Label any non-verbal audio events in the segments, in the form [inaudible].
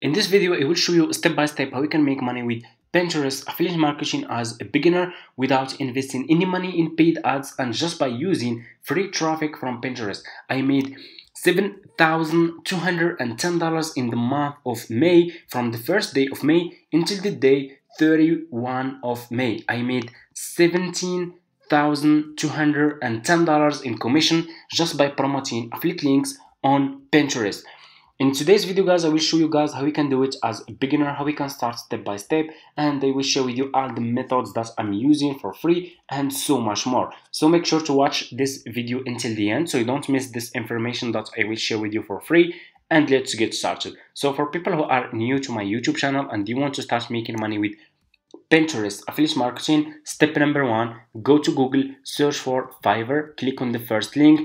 In this video, I will show you step by step how you can make money with Pinterest affiliate marketing as a beginner without investing any money in paid ads and just by using free traffic from Pinterest. I made $7,210 in the month of May from the first day of May until the day 31 of May. I made $17,210 in commission just by promoting affiliate links on Pinterest. In today's video guys, I will show you guys how you can do it as a beginner, how we can start step by step, and I will share with you all the methods that I'm using for free and so much more. So make sure to watch this video until the end so you don't miss this information that I will share with you for free and let's get started. So for people who are new to my YouTube channel and you want to start making money with Pinterest affiliate marketing, step number one, go to Google, search for Fiverr, click on the first link,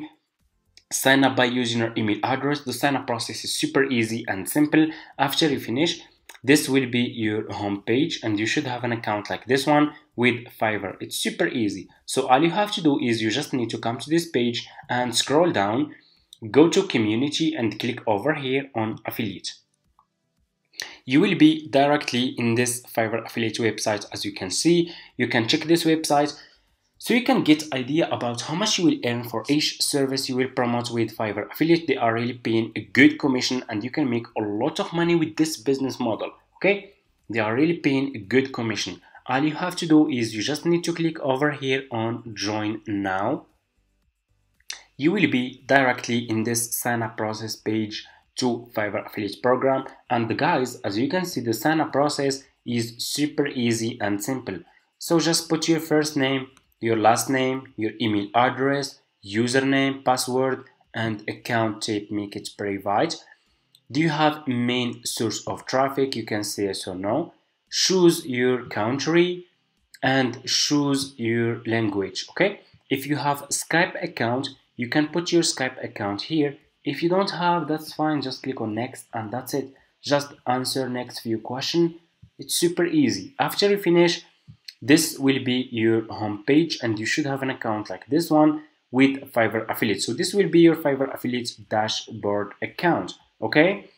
sign up by using your email address. The sign up process is super easy and simple. After you finish, this will be your home page and you should have an account like this one with Fiverr. It's super easy. So all you have to do is you just need to come to this page and scroll down, go to community and click over here on affiliate. You will be directly in this Fiverr affiliate website as you can see. You can check this website so you can get idea about how much you will earn for each service you will promote with Fiverr affiliate. They are really paying a good commission and you can make a lot of money with this business model. Okay, they are really paying a good commission. All you have to do is you just need to click over here on join now. You will be directly in this sign up process page to Fiverr affiliate program and the guys as you can see the sign up process is super easy and simple. So just put your first name, your last name, your email address, username, password, and account type make it private. Do you have main source of traffic? You can say yes or no. Choose your country and choose your language. Okay. If you have Skype account, you can put your Skype account here. If you don't have, that's fine. Just click on next and that's it. Just answer next few question. It's super easy. After you finish, this will be your home page and you should have an account like this one with Fiverr Affiliates. So this will be your Fiverr Affiliates dashboard account. Okay.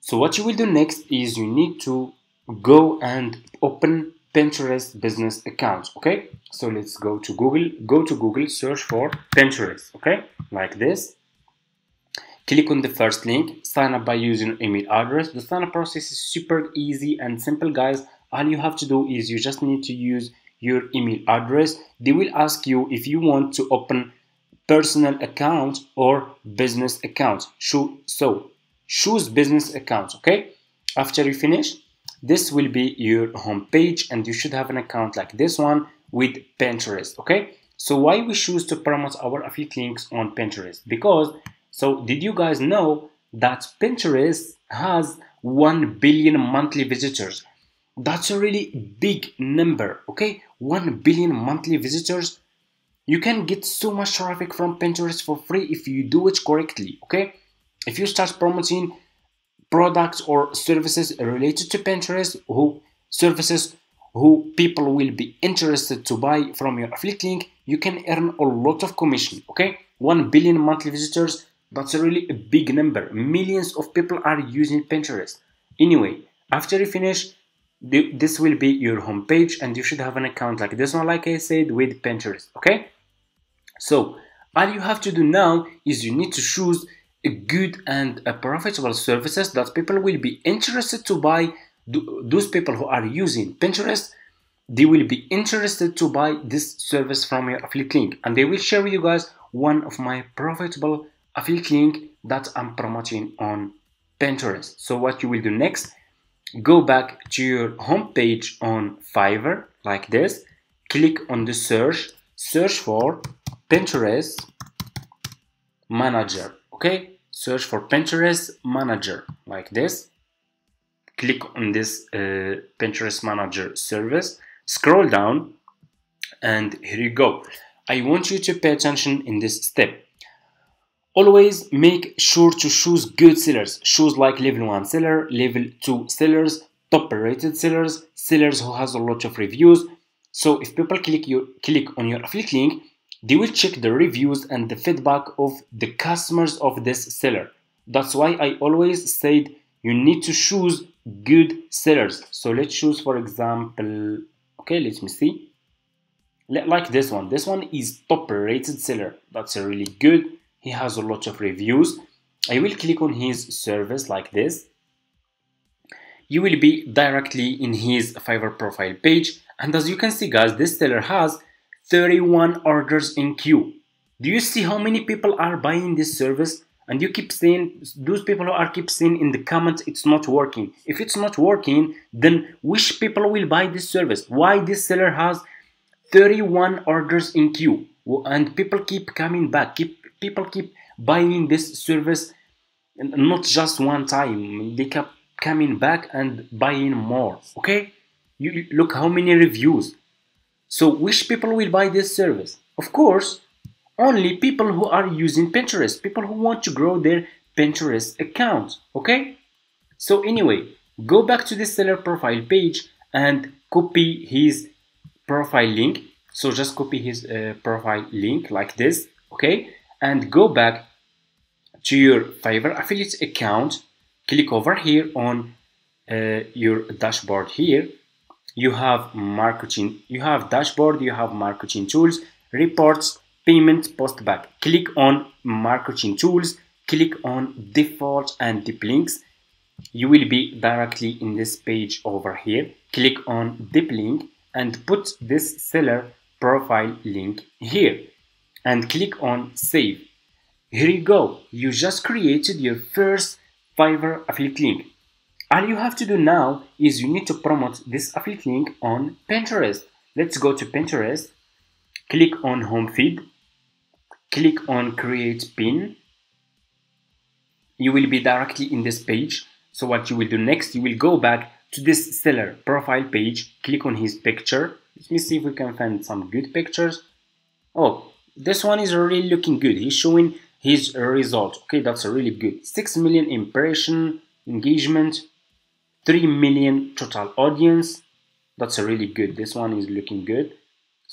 So what you will do next is you need to go and open Pinterest business account. Okay. So let's go to Google, go to Google, search for Pinterest. Okay. Like this. Click on the first link, sign up by using email address. The sign up process is super easy and simple guys all you have to do is you just need to use your email address. They will ask you if you want to open personal account or business account. So choose business account okay? After you finish this will be your home page and you should have an account like this one with pinterest okay? So why we choose to promote our affiliate links on pinterest? Because so did you guys know that pinterest has 1 billion monthly visitors that's a really big number okay? 1 billion monthly visitors. You can get so much traffic from pinterest for free if you do it correctly okay? If you start promoting products or services related to pinterest who services who people will be interested to buy from your affiliate link you can earn a lot of commission okay? 1 billion monthly visitors that's a really a big number. Millions of people are using pinterest. Anyway after you finish this will be your home page and you should have an account like this one like I said with Pinterest okay? So all you have to do now is you need to choose a good and a profitable services that people will be interested to buy. Those people who are using Pinterest they will be interested to buy this service from your affiliate link. And they will share with you guys one of my profitable affiliate link that I'm promoting on Pinterest. So what you will do next go back to your home page on Fiverr like this. Click on the search. Search for Pinterest manager okay? Search for Pinterest manager like this. Click on this uh, Pinterest manager service. Scroll down and here you go. I want you to pay attention in this step Always make sure to choose good sellers. Choose like level 1 seller, level 2 sellers, top rated sellers, sellers who has a lot of reviews. So if people click your click on your affiliate link, they will check the reviews and the feedback of the customers of this seller. That's why I always said you need to choose good sellers so let's choose for example okay let me see like this one this one is top rated seller that's a really good he has a lot of reviews. I will click on his service like this. You will be directly in his fiverr profile page. And as you can see guys this seller has 31 orders in queue. Do you see how many people are buying this service? And you keep saying those people who are keep saying in the comments it's not working. If it's not working then which people will buy this service? Why this seller has 31 orders in queue? And people keep coming back keep people keep buying this service not just one time they keep coming back and buying more okay you look how many reviews so which people will buy this service of course only people who are using Pinterest, people who want to grow their Pinterest account, okay? So anyway, go back to the seller profile page and copy his profile link. So just copy his uh, profile link like this, okay? And go back to your Fiverr affiliate account, click over here on uh, your dashboard here. You have marketing, you have dashboard, you have marketing tools, reports, payment post back. Click on marketing tools click on default and deep links. You will be directly in this page over here. Click on deep link and put this seller profile link here and click on save. Here you go. You just created your first fiverr affiliate link. All you have to do now is you need to promote this affiliate link on pinterest. Let's go to pinterest. Click on home feed. Click on create pin. You will be directly in this page. So what you will do next you will go back to this seller profile page. Click on his picture. Let me see if we can find some good pictures. Oh this one is really looking good he's showing his result okay that's really good 6 million impression engagement 3 million total audience that's really good this one is looking good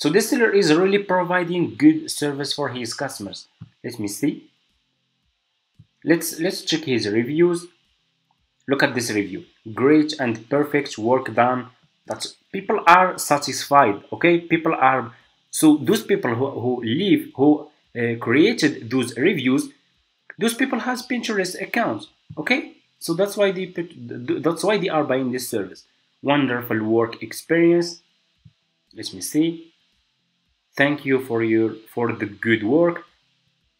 so this seller is really providing good service for his customers. Let me see. Let's let's check his reviews. Look at this review. Great and perfect work done. That's people are satisfied. Okay, people are so those people who, who live who uh, created those reviews, those people has Pinterest accounts. Okay, so that's why they that's why they are buying this service. Wonderful work experience. Let me see thank you for your for the good work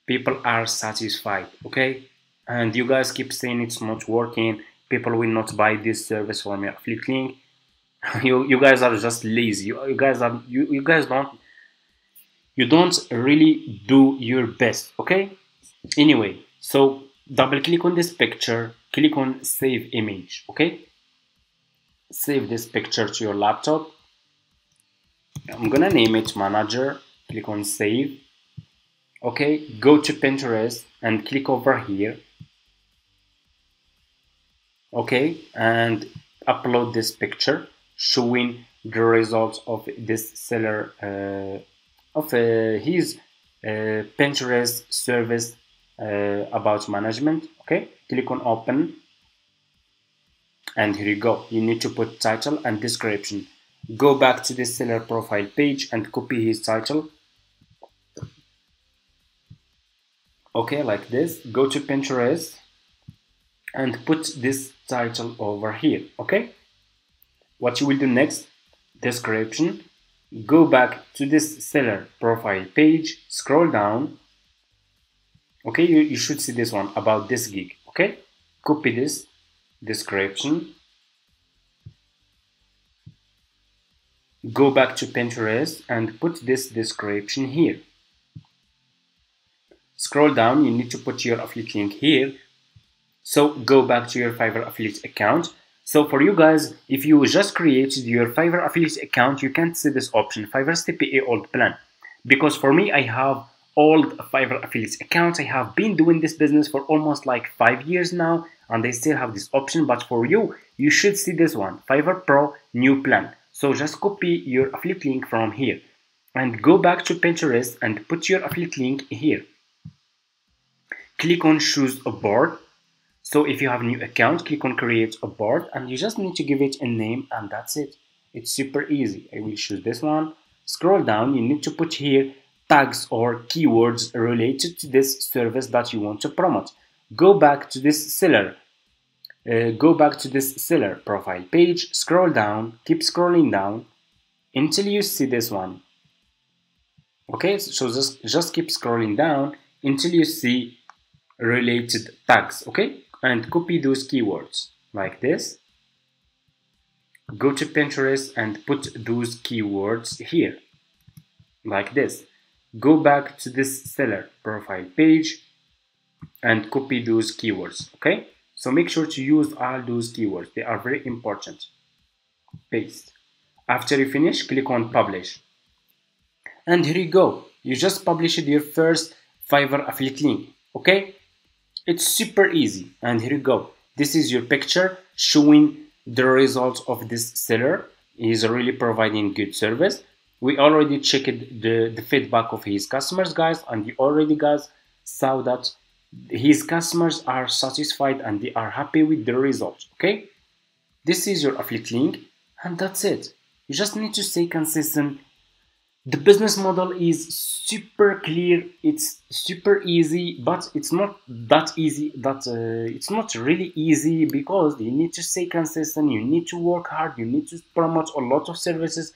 people are satisfied okay and you guys keep saying it's not working people will not buy this service from your affiliate link [laughs] you you guys are just lazy you, you guys are you, you guys don't you don't really do your best okay? Anyway so double click on this picture click on save image okay? Save this picture to your laptop. I'm gonna name it manager click on save okay? Go to Pinterest and click over here okay? And upload this picture showing the results of this seller uh, of uh, his uh, Pinterest service uh, about management okay? Click on open. And here you go. You need to put title and description. Go back to the seller profile page and copy his title. Okay like this. Go to Pinterest and put this title over here okay? What you will do next? Description go back to this seller profile page scroll down okay you, you should see this one about this gig okay copy this description go back to Pinterest and put this description here. Scroll down, you need to put your affiliate link here. So go back to your Fiverr affiliate account. So for you guys, if you just created your Fiverr affiliate account, you can't see this option, Fiverr CPA old plan. Because for me, I have old Fiverr affiliate accounts. I have been doing this business for almost like five years now, and they still have this option. But for you, you should see this one, Fiverr Pro new plan. So just copy your affiliate link from here and go back to Pinterest and put your affiliate link here. Click on choose a board. So if you have a new account click on create a board and you just need to give it a name and that's it. It's super easy. I will choose this one. Scroll down. You need to put here tags or keywords related to this service that you want to promote. Go back to this seller. Uh, go back to this seller profile page. Scroll down. Keep scrolling down until you see this one. Okay so just just keep scrolling down until you see related tags okay and copy those keywords like this. Go to Pinterest and put those keywords here like this. Go back to this seller profile page and copy those keywords okay? So make sure to use all those keywords. They are very important. Paste. After you finish click on publish. And here you go. You just published your first Fiverr affiliate link okay it's super easy. And here you go. This is your picture showing the results of this seller. He's really providing good service. We already checked the, the feedback of his customers guys and you already guys saw that his customers are satisfied and they are happy with the results okay? This is your affiliate link and that's it. You just need to stay consistent the business model is super clear. It's super easy but it's not that easy that uh, it's not really easy because you need to stay consistent you need to work hard you need to promote a lot of services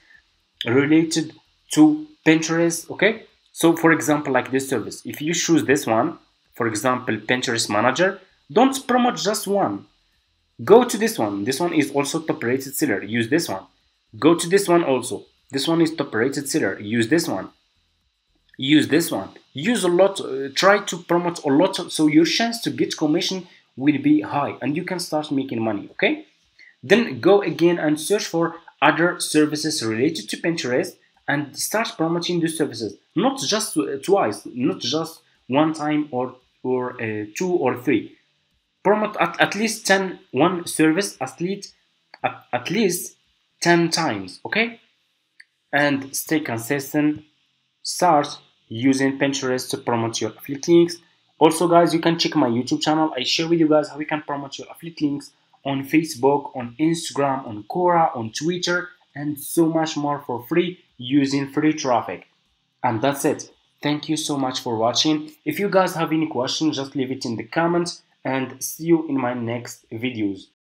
related to pinterest okay? So for example like this service. If you choose this one for example pinterest manager don't promote just one. Go to this one. This one is also top rated seller. Use this one. Go to this one also this one is top rated seller. Use this one. Use this one. Use a lot. Uh, try to promote a lot so your chance to get commission will be high and you can start making money. Okay. Then go again and search for other services related to Pinterest and start promoting those services. Not just uh, twice, not just one time or or uh, two or three. Promote at, at least 10 one service at least at, at least 10 times. Okay and stay consistent. Start using Pinterest to promote your affiliate links. Also, guys, you can check my YouTube channel. I share with you guys how you can promote your affiliate links on Facebook, on Instagram, on Quora, on Twitter, and so much more for free using free traffic. And that's it. Thank you so much for watching. If you guys have any questions, just leave it in the comments and see you in my next videos.